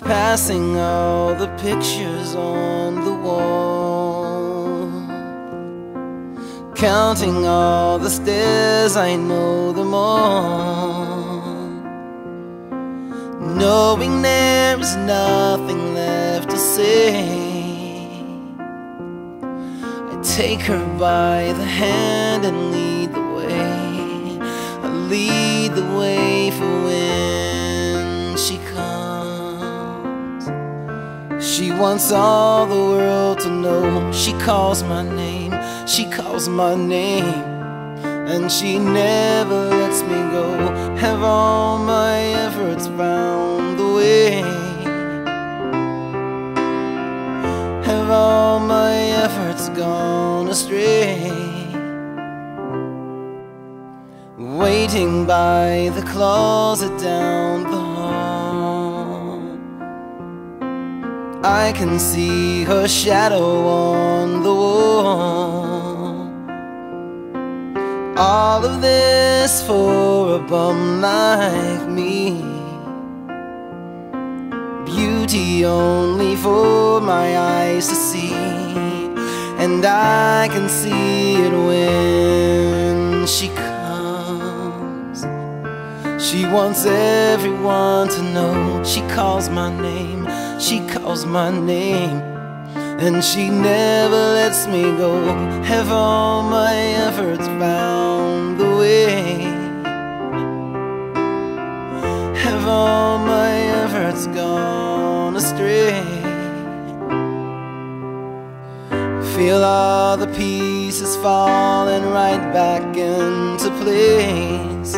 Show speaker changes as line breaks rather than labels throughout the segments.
passing all the pictures on the wall. Counting all the stairs, I know them all. Knowing there is nothing left to say. I take her by the hand and lead the way. I lead the way for She wants all the world to know. She calls my name, she calls my name. And she never lets me go. Have all my efforts found the way? Have all my efforts gone astray? Waiting by the closet down the I can see her shadow on the wall. All of this for a bum like me. Beauty only for my eyes to see. And I can see it when she comes. She wants everyone to know. She calls my name, she calls my name. And she never lets me go. Have all my efforts found the way? Have all my efforts gone astray? Feel all the pieces falling right back into place.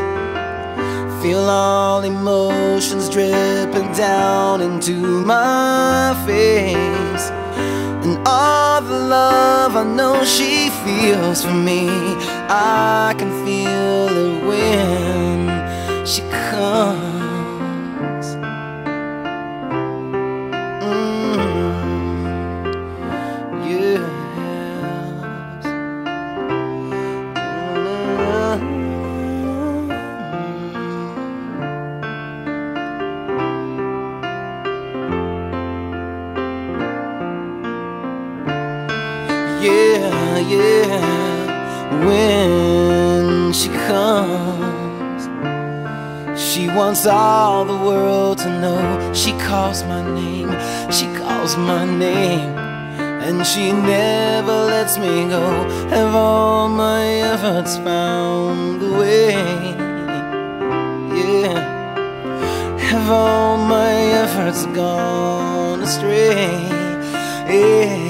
Feel all emotions dripping down into my face. And all the love I know she feels for me, I can feel it when she Yeah. When she comes, she wants all the world to know. She calls my name, she calls my name. And she never lets me go. Have all my efforts found the way? Yeah. Have all my efforts gone astray? Yeah.